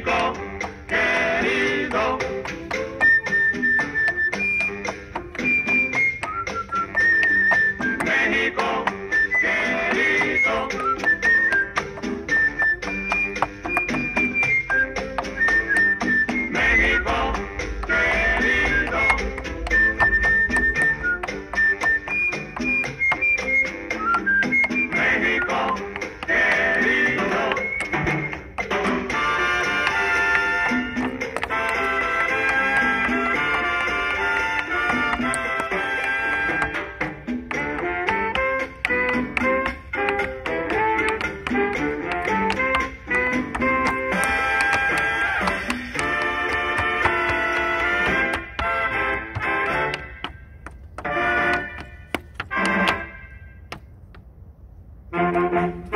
go. Bye.